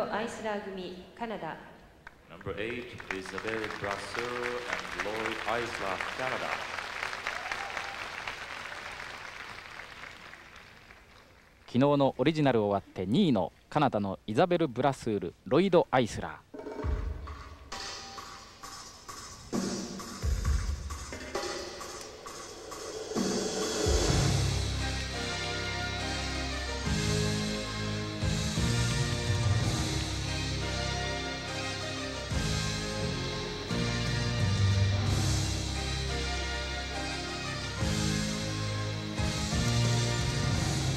アイスラー組カナダ Number 8, Isabelle Brasseur and Lloyd Isla, Canada. 昨日のオリジナル終わって2位のカナダのイザベル・ブラスールロイド・アイスラー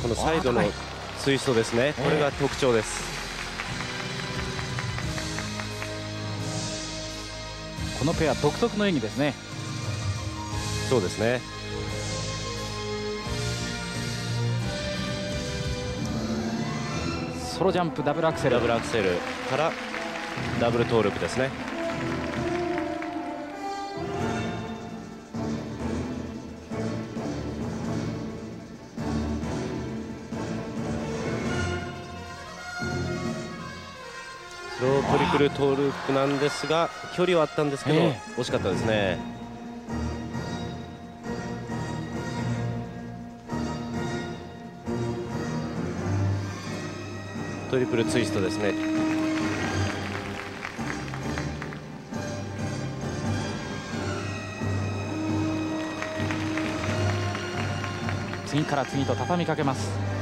このサイドのツイストですね、これが特徴です。このペア独特の演技ですねそうですね。ソロジャンプダブルアクセルダブルアクセルからダブルトーループですね。トリプルトーループなんですが距離はあったんですけど、ええ惜しかったですね。トリプルツイストですね。次から次と畳みかけます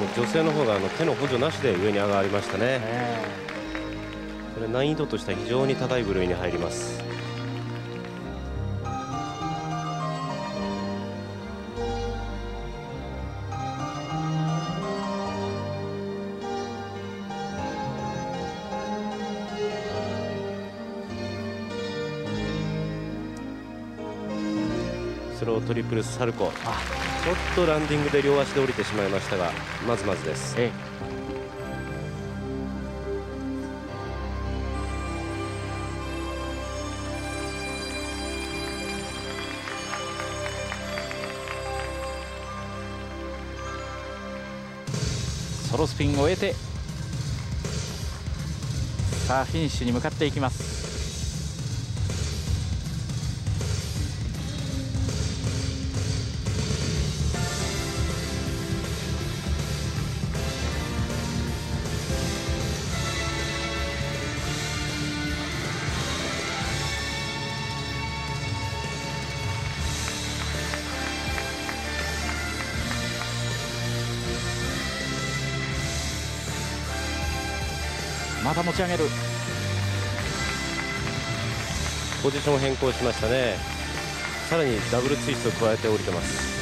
もう女性の方があの手の補助なしで上に上がりましたね。これ難易度としては非常に高い部類に入ります。スロートリプルサルコー。ちょっとランディングで両足で降りてしまいましたがまずまずです。え。ソロスピンを終えてさあフィニッシュに向かっていきます。また持ち上げる。ポジション変更しましたね。さらにダブルツイストを加えて降りてます。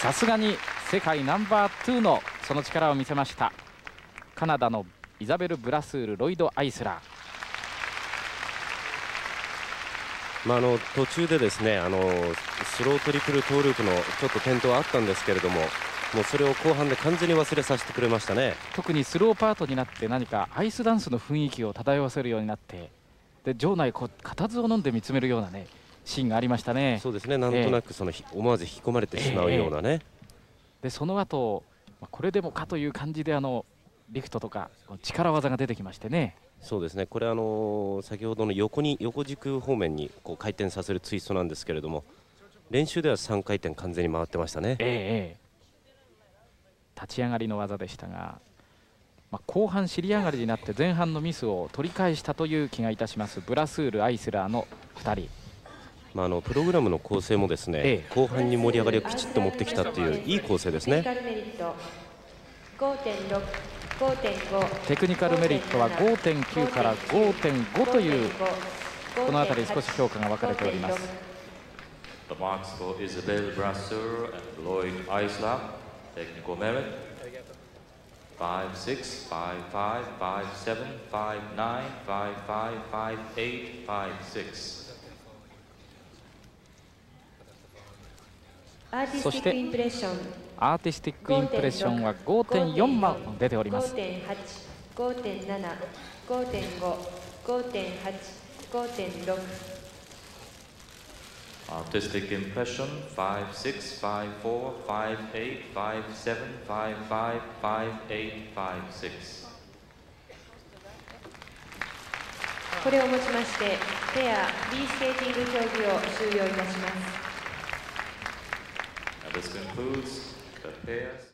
さすがに世界ナンバー2のその力を見せました。カナダのイザベル・ブラスールロイド・アイスラー。まあ、あの途中でですねあのスロートリプルトーループのちょっと転倒はあったんですけれどももうそれを後半で完全に忘れさせてくれましたね。特にスローパートになって何かアイスダンスの雰囲気を漂わせるようになってで場内こう固唾を飲んで見つめるようなねシーンがありましたね。そうですね。なんとなくその、ひ思わず引き込まれてしまうようなね、でその後まあこれでもかという感じであのリフトとか力技が出てきましてね。そうですね。これあのー先ほどの横に横軸方面にこう回転させるツイストなんですけれども練習では3回転完全に回ってましたね。ええええ。立ち上がりの技でしたが、まあ、後半尻上がりになって前半のミスを取り返したという気がいたします。ブラスール、アイスラーの2人まあ、あのプログラムの構成もですね、ええ後半に盛り上がりをきちっと持ってきたっていういい構成ですねテクニカルメリット5.6 5.5テクニカルメリットは5.9から5.5というこの辺り少し評価が分かれております The marks for Isabel Brasseur and Lloyd Eisler. Technical merit. 5, 6, 5, 5, 5, 7, 5, 9, 5, 5, 5, 8, 5, 6. アーティスティックインプレッションアーティスティックインプレッションは5.4万出ております5.8 5.7 5.5 5.8 5.6 Artistic impression 5, 6, 5, 4, 5, 8, 5, 7, 5, 5, 5, 8, 5, 6. これをもちましてペア B スケーティング競技を終了いたします this concludes the pairs.